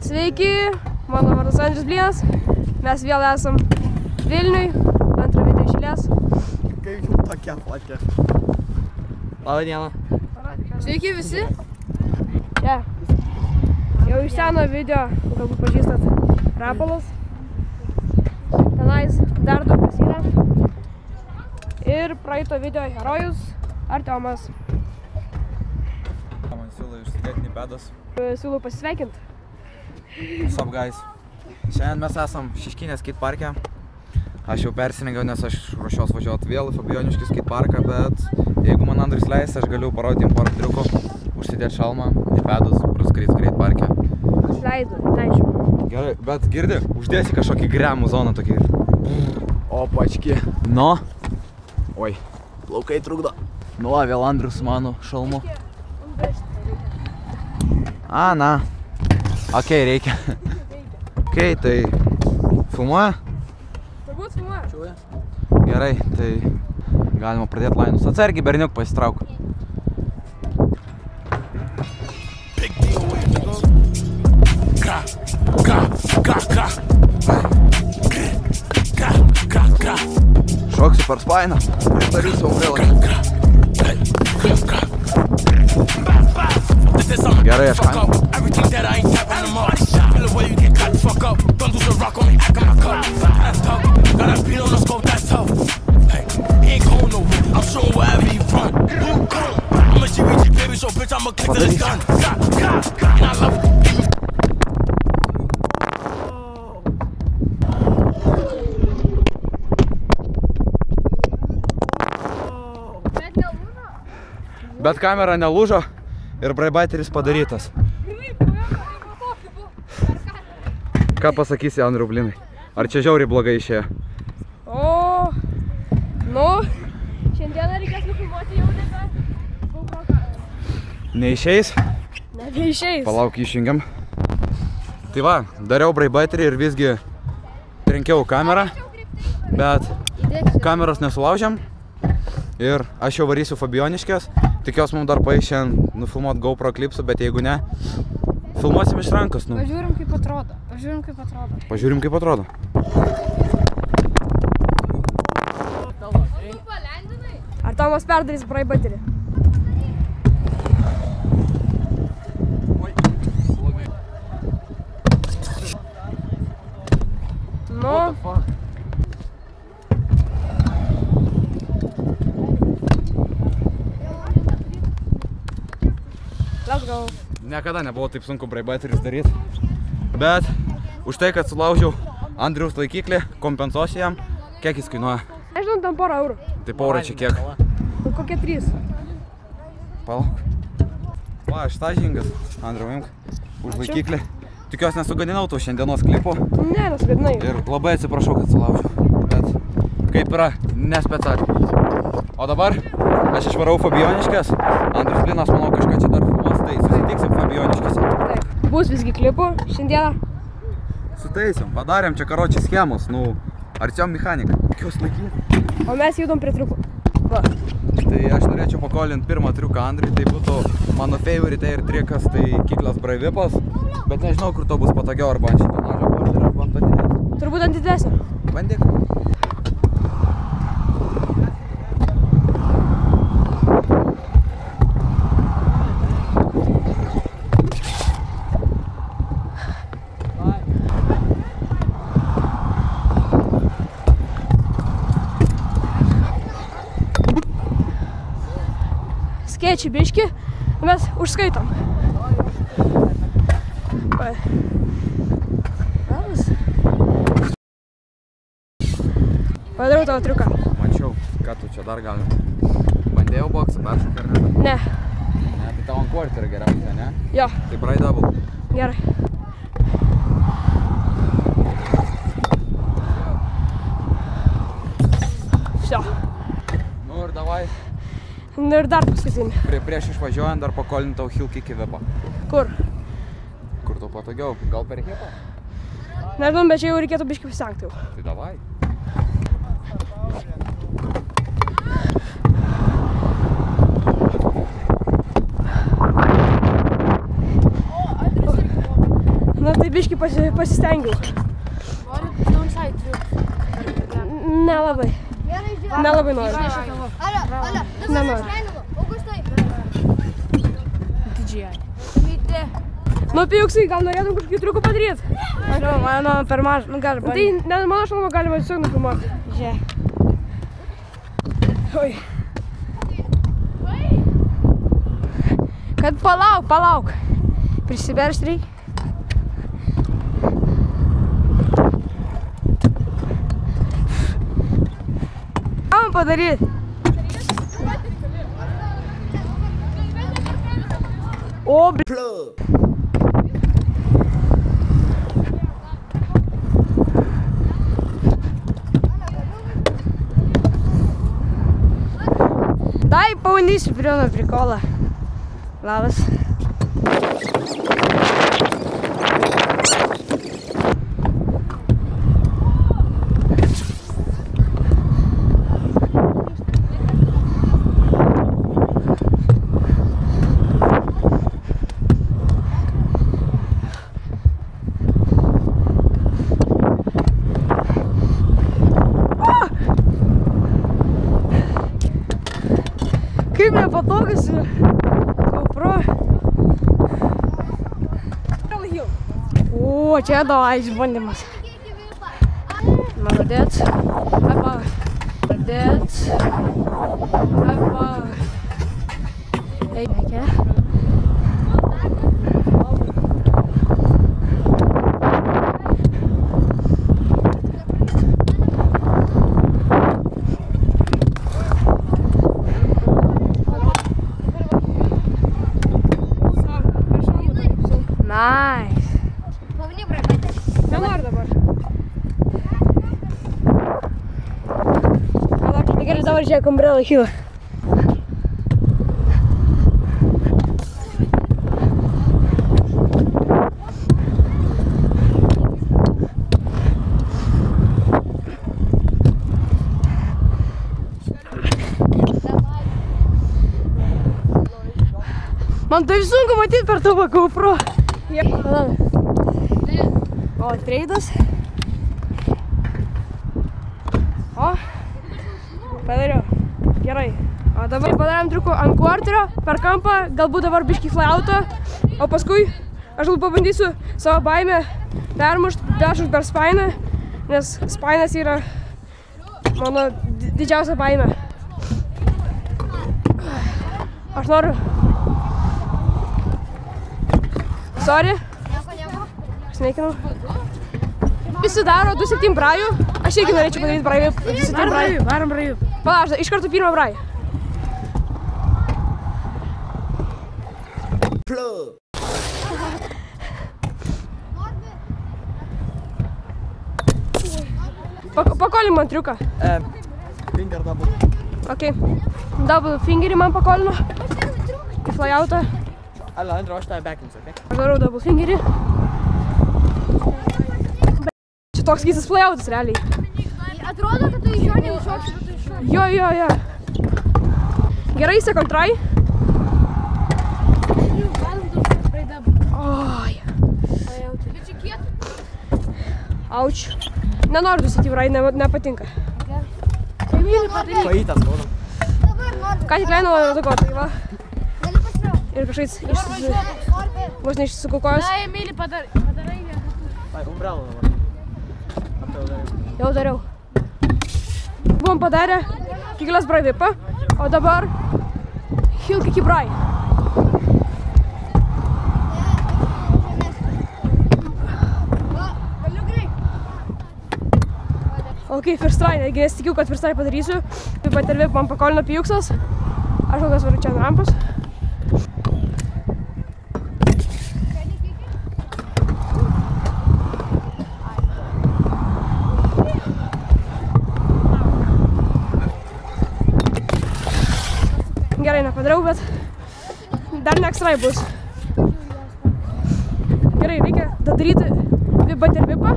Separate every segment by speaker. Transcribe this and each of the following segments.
Speaker 1: Sveiki, mano vardas Andris Blienas. Mes vėl esam Vilniui, antrą vietą išėlės.
Speaker 2: Kaip jau tokia tokia. Labą dieną.
Speaker 1: Sveiki visi. Čia. Jau iš seno video, galbūt pažįstat, Rapolas. Tenais dar daug kas yra. Ir praeito video herojus Artiomas.
Speaker 3: Man siūlo išsidėti pėdas.
Speaker 1: Siūlau pasisveikinti.
Speaker 3: Sup guys. Šiandien mes esam Šiškinės skate parke. Aš jau persirengiau, nes aš ruošiuos važiuoti vėl į Fabioniškį skate parką, bet jeigu man Andris leis, aš galiu parodyti jums porą triukų, užsidėti šalmą, į pedus, praskreit skate parke.
Speaker 1: Aš leidu, leidžiu.
Speaker 3: Gerai, bet girdi, uždėsi kažkokį gremų zoną tokį. O, pački. Nu. Oi, plaukai trukdo. Nu, vėl Andrius mano šalmu. A, na. Ok, reikia. Ok, tai filmuoja?
Speaker 1: Turbūt filmuoja.
Speaker 3: Gerai, tai galima pradėti lainus. Atsargiai, berniuk, pasitrauk. Šoksiu per spainą ir darysiu umbrelą. Gerai, aš ką.
Speaker 4: Everything that I ain't tapping them up. Feel the way you get cut the fuck up. Don't lose a rock on me, act in my cup. That's tough. Got a beat on the scope, that's tough. Hey, he ain't going nowhere. I'm shooting wherever he run. I'm a GBG baby, so bitch, I'ma click till it's done. Got, got, got. And I love it.
Speaker 3: Bet kamera nelūžo ir braibaiteris padarytas. Ką pasakysi, Andriu Blinai? Ar čia žiauriai blogai išėjo?
Speaker 1: O, nu, šiandieną reikės nufilmuoti jau nebe. GoPro kamerą.
Speaker 3: Neišeis? Palauk, išjungiam. Tai va, dariau braibaiterį ir visgi trenkiau kamerą, bet kameros nesulaužiam. Ir aš jau varysiu Fabioniškės. Tikiuosi mums dar pavyks šiandien nufilmuoti GoPro klipsų, bet jeigu ne, filmuosim iš rankos. Nu.
Speaker 1: Pažiūrim kaip atrodo. Pažiūrim kaip atrodo.
Speaker 3: Pažiūrim kaip atrodo.
Speaker 1: Ar Tomas perdarys braibaterį?
Speaker 3: Niekada nebuvo taip sunku braibaiteris daryti. Bet už tai, kad sulaužiau Andriaus laikiklį, kompensuosiu jam. Kiek jis kainuoja?
Speaker 1: Nežinau, tam porą eurų.
Speaker 3: Tai porą čia kiek?
Speaker 1: Nu, kokie trys.
Speaker 3: Palauk. Va, aš sąžiningas, Andriau, imk. Už laikiklį. Tikiuosi nesugadinau tau šiandienos klipų.
Speaker 1: Ne, nesugadinai.
Speaker 3: Ir labai atsiprašau, kad sulaužiau. Bet kaip yra, nespecialiai. O dabar aš išvarau Fabioniškės. Andrius Blinas, manau, kažką čia dar. Tai susitiksim Fabioniškėse.
Speaker 1: Taip. Bus visgi klipų šiandieną.
Speaker 3: Sutaisim, padarėm čia karočią schemos. Nu, arčiau mechanika. Kokios laikyti?
Speaker 1: O mes judam prie triukų. Va.
Speaker 3: Tai aš norėčiau pakolinti pirmą triuką Andriui, tai būtų mano favorite ir trikas, tai kiklas braivipas, bet nežinau, kur to bus patogiau, arba ant šito mažo borderio, arba ant didesnio.
Speaker 1: Turbūt ant didesnio.
Speaker 3: Bandyk.
Speaker 1: Skėčiai biški. Mes užskaitom. Va. Labas. Padariau tavo triuką.
Speaker 3: Mačiau, ką tu čia dar gali. Bandėjau boksą, peršokai ar ne?
Speaker 1: Ne.
Speaker 3: Ne, tai tau ant quarter geriausia, ne?
Speaker 1: Jo.
Speaker 3: Tai brai double.
Speaker 1: Gerai. Šio.
Speaker 3: Ir davai,
Speaker 1: Nu ir dar paskutinį.
Speaker 3: prie, prieš išvažiuojant dar pakolintau heel kick į vipą.
Speaker 1: Kur?
Speaker 3: Kur tau patogiau, gal per hipą?
Speaker 1: Nežinau, bet čia jau reikėtų biškai pasistengti jau.
Speaker 3: Tai davai.
Speaker 1: Nu tai biški pasi, pasistengiau. Nelabai. Nelabai noriu.
Speaker 5: Alio, alio,
Speaker 1: Nenoriu.
Speaker 6: Didžiai.
Speaker 1: Nu, pijuksai, gal norėtum kažkokių triukų padaryti?
Speaker 6: Aš žinau, mano per mažą, nu gal,
Speaker 1: Nu, Tai ne, mano šalmą galima tiesiog nufilmuoti.
Speaker 6: Žiūrėk.
Speaker 1: Oi. Kad palauk, palauk. Prisiverst reikia. Ką man padaryti? O, bl... Dai, pabandysiu prie Kaip nepatogus GoPro. O, čia davai išbandymas. Молодец. Опа. Молодец. Опа. Ей, Umbrella kyla. Man taip sunku matyti per tavo GoPro. Palauk. O, treidas. O, padariau. Gerai. O triukų ant kvarterio, per kampą, galbūt dabar biški flyauto, o paskui aš gal pabandysiu savo baimę permušt, peršukt per spainą, nes spainas yra mano di- didžiausia baimė. Aš noriu. Sorry. Sveikinau. Visi daro 2-7 brajų. Aš irgi norėčiau padaryti brajų. 2-7 brajų.
Speaker 6: Varom brajų.
Speaker 1: Palauk, iš karto pirmą brajų. Pak pakolim man triuką.
Speaker 2: Eh, finger double.
Speaker 1: Ok. Double fingerį man pakolino. Į flyoutą.
Speaker 2: Alio, Andriu, aš tave bekinsiu, okei?
Speaker 1: Aš darau double fingerį. Čia toks keistas flyoutas realiai.
Speaker 5: Atrodo, kad tu iš jo jo.
Speaker 1: Jo, jo, jo. Gerai, second try. Oi.
Speaker 5: Bet čia kiek?
Speaker 1: Auč. Nenoriu susitikti rai, ne, nepatinka.
Speaker 2: Pajytas, gaunam.
Speaker 5: Dabar noriu.
Speaker 1: Ką tik leidau tokio, tai va. Ir kažkaip išsisusiu.
Speaker 5: Noriu.
Speaker 1: Vos neišsisukukojus.
Speaker 6: Na, Emilį padarai. Padarai vieną.
Speaker 2: Tai, umbrella dabar. Jau dariau.
Speaker 1: Buvom padarę kiklas braivipą, o dabar hill kiki brai.
Speaker 5: Galiu greit.
Speaker 1: Ok, first try, netgi nesitikėjau, kad first try padarysiu. Taip pat ir vip man pakolino pijuksas. Aš kol kas varu čia ant rampos. Gerai, nepadariau, bet dar next try bus. Gerai, reikia daryti vipą ir vipą.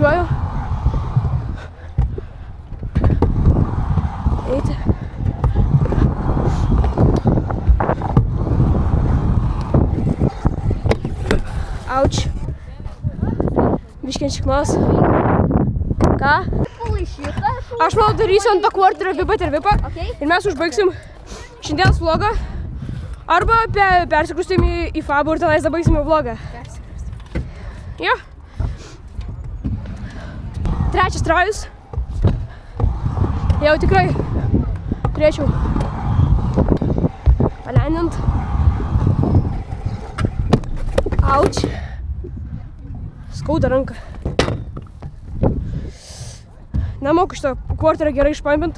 Speaker 1: Važiuoju. Eiti. Auč. Biškiant šiknos. Ką? Aš manau, darysiu ant to kvartalio vipą ir vipą. Ir mes užbaigsim šiandienos vlogą. Arba pe, persikrustim į, į Fabą ir tenais dabaigsime vlogą. Jo. Trečias trajus. Jau tikrai turėčiau palendint. Auč. Skauda ranką. Nemoku šitą kvartalą gerai išpampint.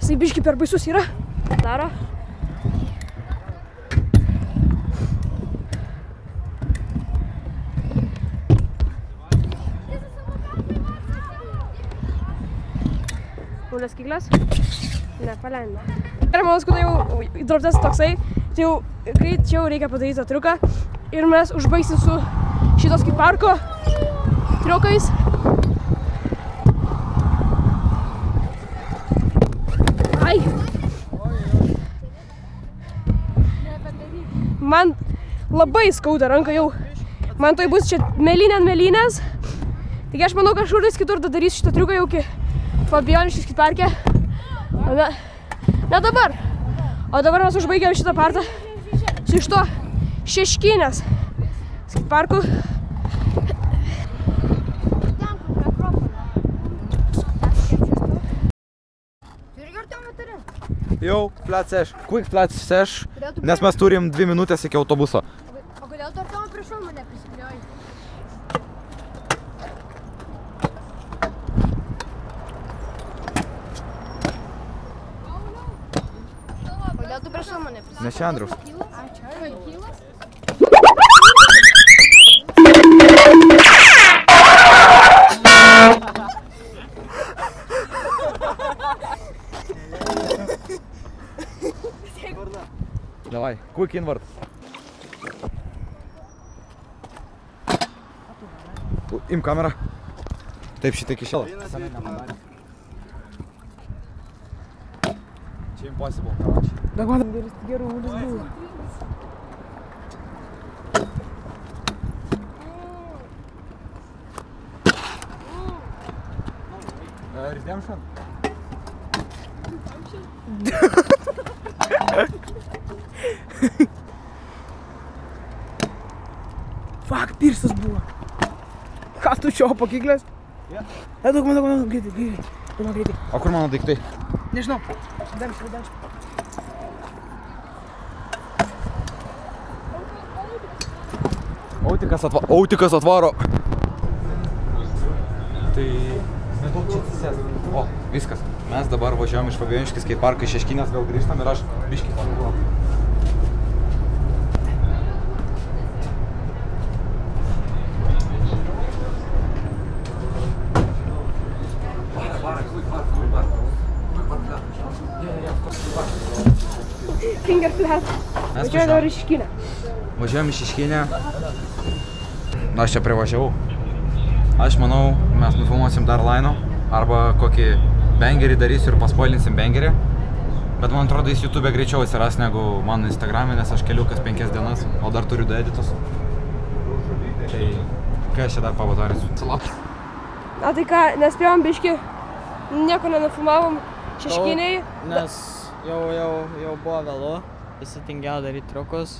Speaker 1: Jisai biški per baisus yra. Daro. Nulės kyklas? Ne, palenda. Ir man skutai jau įdroptas toksai, tai jau greičiau reikia padaryti tą triuką. Ir mes užbaigsim su šitos kaip parko triukais. Ai. Man labai skauda ranka jau. Man tai bus čia melinė ant melinės. Taigi aš manau kažkur tais kitur dar darysiu šitą triuką jau iki Fabioniškis kitparke. O ne, ne dabar. O dabar mes užbaigėm šitą partą su iš to šeškinės skateparku.
Speaker 3: Jau, flat seš. Quick flat seš, nes mes turim dvi minutės iki autobuso.
Speaker 5: O kodėl tu artomą prieš mane prisidėjai? Kodėl tu prieš mane prisidėjai?
Speaker 3: Nes čia Andrius. Давай, quick inward. Им камера. Те ще таки ще. Чем possible, короче. Да ладно, э,
Speaker 2: я руку разбила. Резидемшн? Резидемшн? Čia pakyklės?
Speaker 3: Jo.
Speaker 2: Nedaug, man daug, man daug, greitai, greitai. Man greitai.
Speaker 3: O kur mano daiktai?
Speaker 2: Nežinau. Dengsiu, dengsiu.
Speaker 3: Autikas, atva... Autikas atvaro. Tai nedaug čia atsisės. O, viskas. Mes dabar važiuojam iš Fabioniškis kaip parką iš Šeškinės, vėl grįžtam ir aš biškį pagalvoju.
Speaker 1: Finger flat.
Speaker 3: Mes
Speaker 1: Važiuoju dabar iš škinę.
Speaker 3: Važiuojam iš Iškinę. Aš čia privažiavau. Aš manau, mes nufilmuosim dar laino. Arba kokį bengerį darysiu ir paspoilinsim bengerį. Bet man atrodo, jis YouTube greičiau atsiras negu mano Instagram'e, nes aš keliu kas penkias dienas, o dar turiu du editus. Tai ką aš čia dar pavadarysiu? Salap.
Speaker 1: Na tai ką, nespėjom biški, nieko nenufilmavom šeškiniai.
Speaker 7: Nes jau, jau, jau buvo vėlu, visi tingėjo daryti triukus,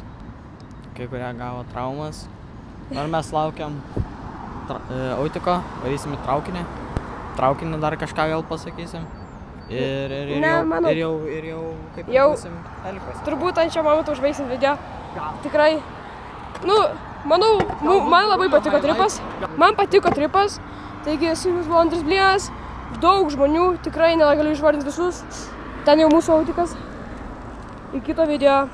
Speaker 7: kai kurie gavo traumas. Ar mes laukiam tra, e, autiko, varysim į traukinį, traukinį dar kažką gal pasakysim. Ir, ir, ir,
Speaker 1: Ne,
Speaker 7: jau,
Speaker 1: manau.
Speaker 7: ir jau, ir jau kaip
Speaker 1: Jau.
Speaker 7: elgos.
Speaker 1: Turbūt ant šio momento užbaigsim video. Tikrai. Nu, manau, mu- man labai patiko tripas. Man patiko tripas. Taigi su jumis buvo Andris Blienas. Daug žmonių, tikrai negaliu išvardinti visus. Ten jau mūsų autikas. Į kito video.